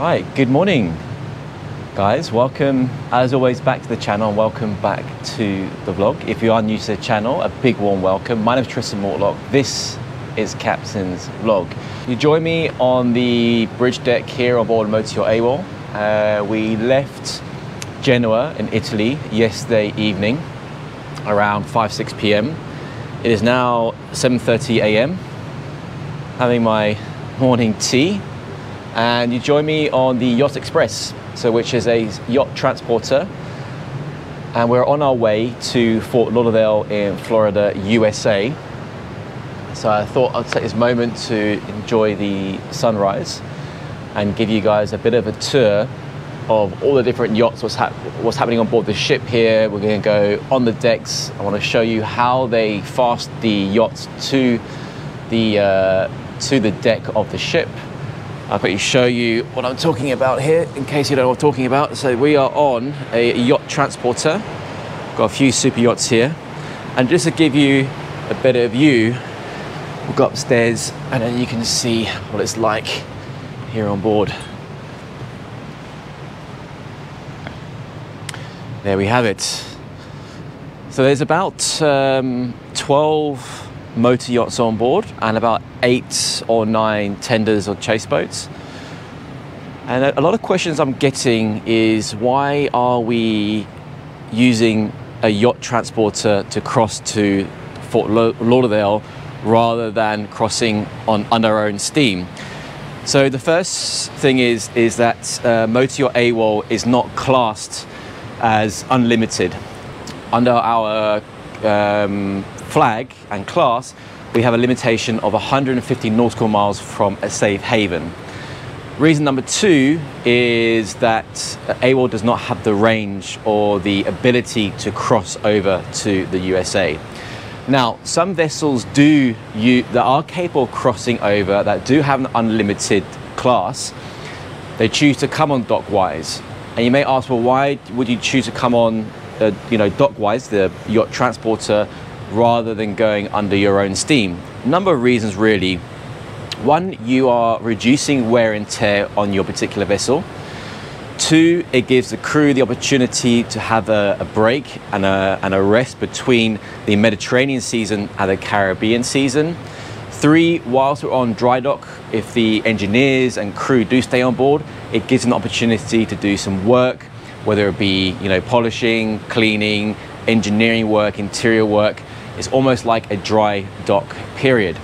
Right, good morning, guys. Welcome, as always, back to the channel and welcome back to the vlog. If you are new to the channel, a big warm welcome. My name is Tristan Mortlock. This is Captain's Vlog. You join me on the bridge deck here on board Motor AWOL. Uh, we left Genoa in Italy yesterday evening around 5 6 p.m. It is now 7:30 a.m. Having my morning tea, and you join me on the Yacht Express, so which is a yacht transporter, and we're on our way to Fort Lauderdale in Florida, USA. So I thought I'd take this moment to enjoy the sunrise and give you guys a bit of a tour of all the different yachts, what's, hap- what's happening on board the ship here. We're going to go on the decks. I want to show you how they fast the yachts to the uh, to the deck of the ship. I'll quickly show you what I'm talking about here, in case you don't know what I'm talking about. So we are on a yacht transporter. Got a few super yachts here, and just to give you a better view, we'll go upstairs, and then you can see what it's like here on board. There we have it. So there's about um, 12 motor yachts on board and about eight or nine tenders or chase boats. And a lot of questions I'm getting is why are we using a yacht transporter to cross to Fort Lauderdale rather than crossing on under our own steam? So the first thing is is that uh, Motor Yacht AWOL is not classed as unlimited. Under our um, flag and class, we have a limitation of 150 nautical miles from a safe haven. Reason number two is that AWOL does not have the range or the ability to cross over to the USA. Now, some vessels do you, that are capable of crossing over, that do have an unlimited class, they choose to come on Dockwise. And you may ask, well, why would you choose to come on, uh, you know, Dockwise, the yacht transporter, rather than going under your own steam? Number of reasons, really. One, you are reducing wear and tear on your particular vessel. Two, it gives the crew the opportunity to have a, a break and a, and a rest between the Mediterranean season and the Caribbean season. Three, whilst we're on dry dock, if the engineers and crew do stay on board, it gives an opportunity to do some work, whether it be you know polishing, cleaning, engineering work, interior work. It's almost like a dry dock period.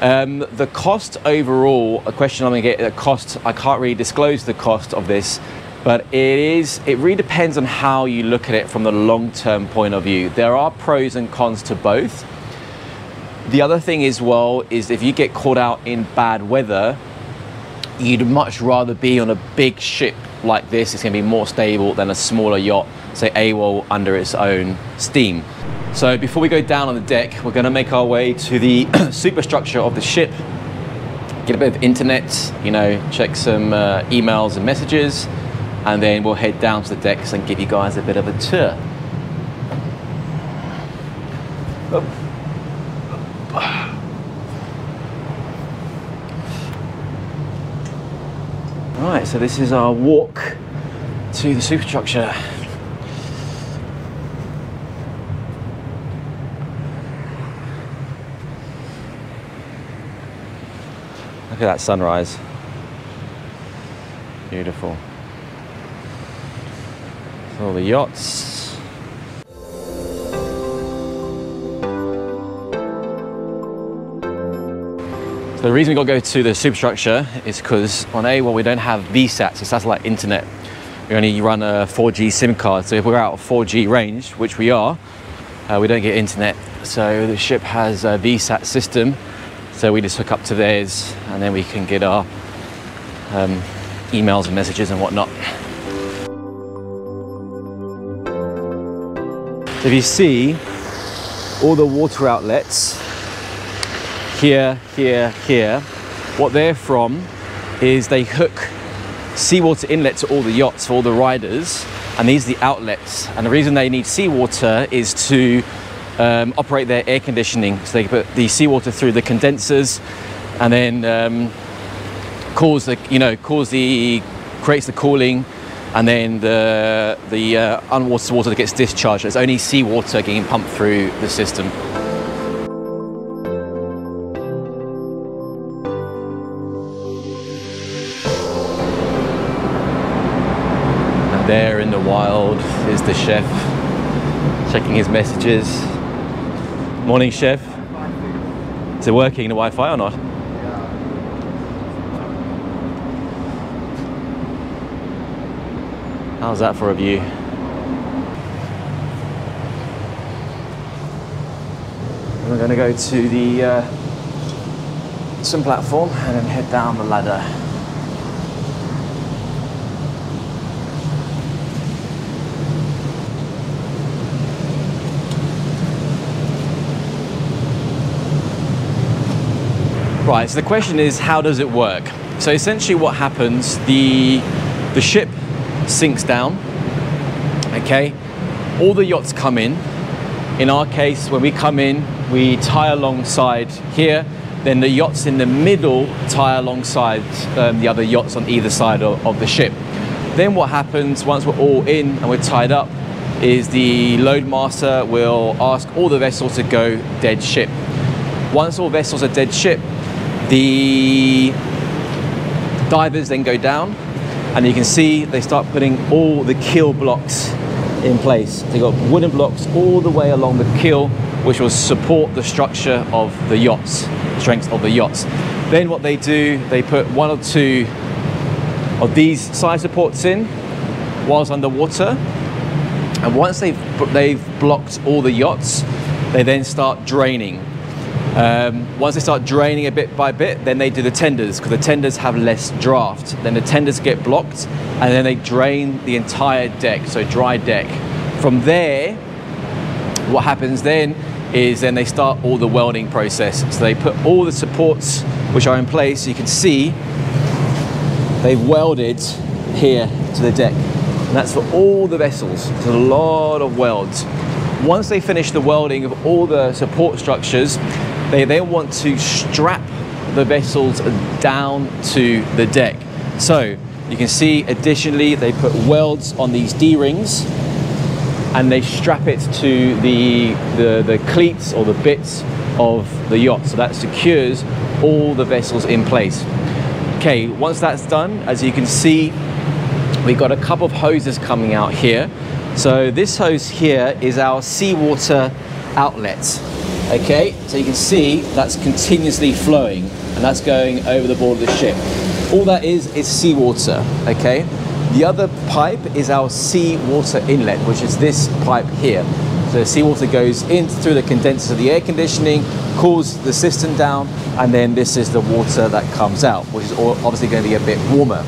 Um, the cost overall, a question I'm going to get, the cost, I can't really disclose the cost of this, but it is, it really depends on how you look at it from the long-term point of view. There are pros and cons to both. The other thing as well is if you get caught out in bad weather, you'd much rather be on a big ship like this. It's going to be more stable than a smaller yacht, say AWOL under its own steam. So before we go down on the deck, we're going to make our way to the superstructure of the ship, get a bit of internet, you know, check some uh, emails and messages, and then we'll head down to the decks and give you guys a bit of a tour. Right, so this is our walk to the superstructure. Look at that sunrise. Beautiful. All the yachts. So the reason we got to go to the superstructure is because on AWOL we don't have VSAT, so satellite internet. We only run a 4G SIM card, so if we're out of 4G range, which we are, uh, we don't get internet. So the ship has a VSAT system, so we just hook up to theirs and then we can get our um, emails and messages and whatnot. If you see all the water outlets here, here, here, what they're from is they hook seawater inlet to all the yachts all the riders, and these are the outlets. And the reason they need seawater is to um, operate their air conditioning. So they put the seawater through the condensers and then um, cause the you know cause the creates the cooling and then the the uh, unwatered water that gets discharged. It's only seawater getting pumped through the system. And there in the wild is the chef checking his messages. Morning, chef. Is it working the Wi-Fi or not? How's that for a view? We're going to go to the uh, swim platform and then head down the ladder. Right, so the question is how does it work? So essentially what happens, the the ship sinks down, okay? All the yachts come in. In our case, when we come in, we tie alongside here, then the yachts in the middle tie alongside um, the other yachts on either side of, of the ship. Then what happens once we're all in and we're tied up is the loadmaster will ask all the vessels to go dead ship. Once all vessels are dead ship, the divers then go down and you can see they start putting all the keel blocks in place. They've got wooden blocks all the way along the keel which will support the structure of the yachts, strength of the yachts. Then what they do, they put one or two of these side supports in whilst underwater and once they've, they've blocked all the yachts, they then start draining um, once they start draining a bit by bit, then they do the tenders because the tenders have less draft. Then the tenders get blocked and then they drain the entire deck, so dry deck. From there, what happens then is then they start all the welding process. So they put all the supports which are in place. You can see they've welded here to the deck. And that's for all the vessels. It's a lot of welds. Once they finish the welding of all the support structures, they then want to strap the vessels down to the deck. So you can see additionally they put welds on these D-rings and they strap it to the, the, the cleats or the bits of the yacht. So that secures all the vessels in place. Okay, once that's done, as you can see, we've got a couple of hoses coming out here. So this hose here is our seawater outlet. Okay, so you can see that's continuously flowing and that's going over the board of the ship. All that is is seawater, okay? The other pipe is our seawater inlet, which is this pipe here. So seawater goes in through the condenser of the air conditioning, cools the system down, and then this is the water that comes out, which is obviously going to be a bit warmer,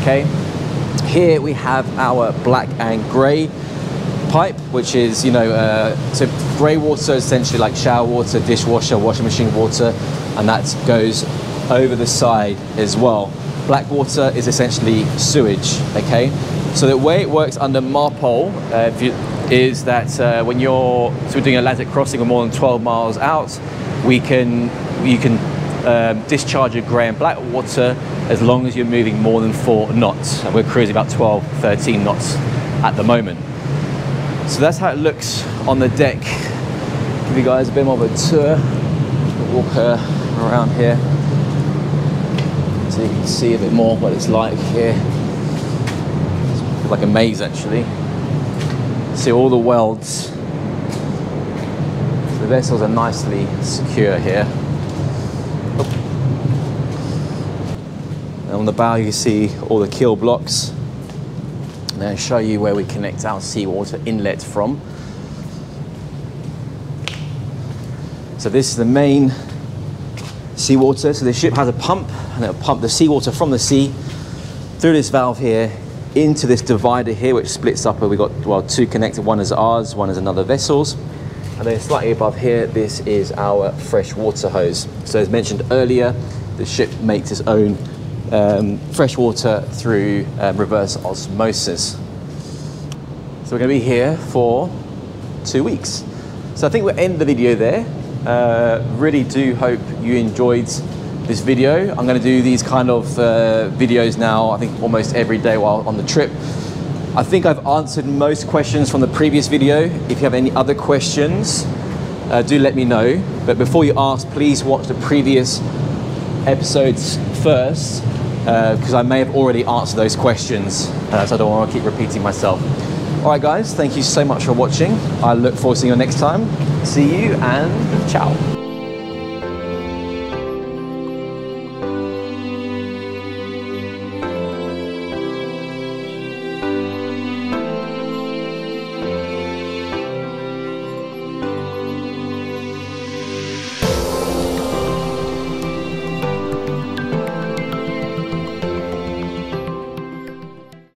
okay? Here we have our black and grey pipe, which is, you know, uh, so grey water is essentially like shower water, dishwasher, washing machine water, and that goes over the side as well. Black water is essentially sewage, okay? So the way it works under MARPOL uh, is that uh, when you're so we're doing Atlantic crossing or more than 12 miles out, we can you can um, discharge your grey and black water as long as you're moving more than four knots. And we're cruising about 12, 13 knots at the moment. So that's how it looks on the deck. Give you guys a bit more of a tour. Walk uh, around here so you can see a bit more what it's like here. It's like a maze actually. See all the welds. the vessels are nicely secure here. And on the bow you see all the keel blocks now show you where we connect our seawater inlet from. So this is the main seawater. So the ship has a pump and it'll pump the seawater from the sea through this valve here into this divider here, which splits up. We've got well two connected. One is ours, one is another vessel's. And then slightly above here, this is our fresh water hose. So as mentioned earlier, the ship makes its own um, fresh water through um, reverse osmosis. So we're going to be here for two weeks. So I think we'll end the video there. Uh, really do hope you enjoyed this video. I'm going to do these kind of uh, videos now, I think almost every day while on the trip. I think I've answered most questions from the previous video. If you have any other questions, uh, do let me know. But before you ask, please watch the previous episodes first because uh, I may have already answered those questions, uh, so I don't want to keep repeating myself. All right, guys, thank you so much for watching. I look forward to seeing you next time. See you and ciao.